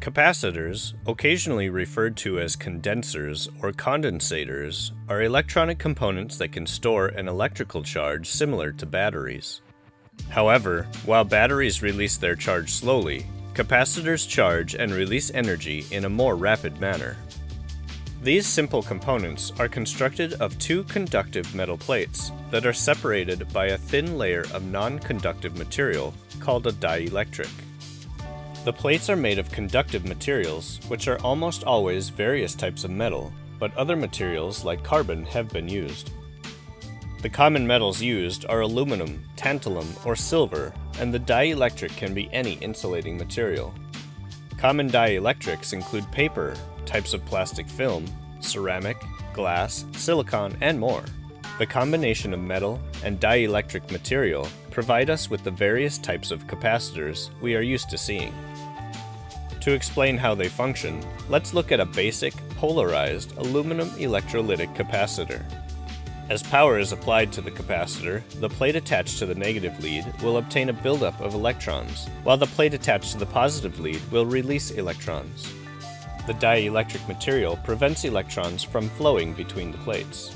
Capacitors, occasionally referred to as condensers or condensators, are electronic components that can store an electrical charge similar to batteries. However, while batteries release their charge slowly, capacitors charge and release energy in a more rapid manner. These simple components are constructed of two conductive metal plates that are separated by a thin layer of non-conductive material called a dielectric. The plates are made of conductive materials, which are almost always various types of metal, but other materials like carbon have been used. The common metals used are aluminum, tantalum, or silver, and the dielectric can be any insulating material. Common dielectrics include paper, types of plastic film, ceramic, glass, silicon, and more. The combination of metal and dielectric material provide us with the various types of capacitors we are used to seeing. To explain how they function, let's look at a basic, polarized aluminum electrolytic capacitor. As power is applied to the capacitor, the plate attached to the negative lead will obtain a buildup of electrons, while the plate attached to the positive lead will release electrons. The dielectric material prevents electrons from flowing between the plates.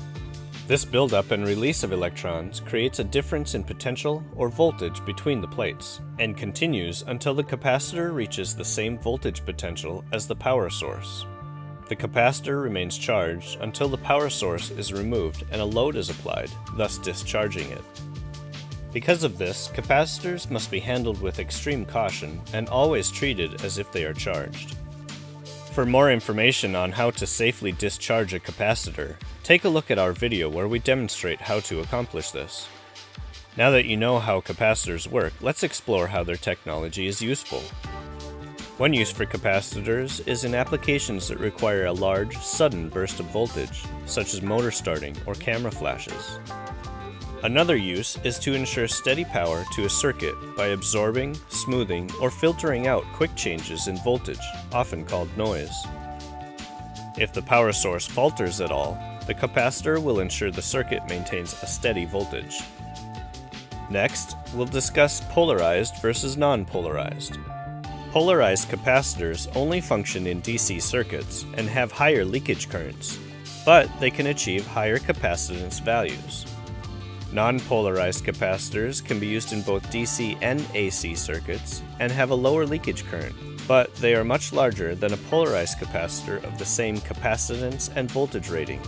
This buildup and release of electrons creates a difference in potential or voltage between the plates, and continues until the capacitor reaches the same voltage potential as the power source. The capacitor remains charged until the power source is removed and a load is applied, thus discharging it. Because of this, capacitors must be handled with extreme caution and always treated as if they are charged. For more information on how to safely discharge a capacitor, take a look at our video where we demonstrate how to accomplish this. Now that you know how capacitors work, let's explore how their technology is useful. One use for capacitors is in applications that require a large, sudden burst of voltage, such as motor starting or camera flashes. Another use is to ensure steady power to a circuit by absorbing, smoothing, or filtering out quick changes in voltage, often called noise. If the power source falters at all, the capacitor will ensure the circuit maintains a steady voltage. Next, we'll discuss polarized versus non-polarized. Polarized capacitors only function in DC circuits and have higher leakage currents, but they can achieve higher capacitance values. Non-polarized capacitors can be used in both DC and AC circuits and have a lower leakage current, but they are much larger than a polarized capacitor of the same capacitance and voltage rating.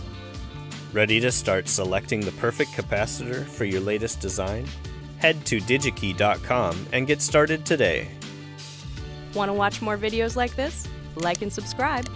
Ready to start selecting the perfect capacitor for your latest design? Head to digikey.com and get started today. Want to watch more videos like this? Like and subscribe.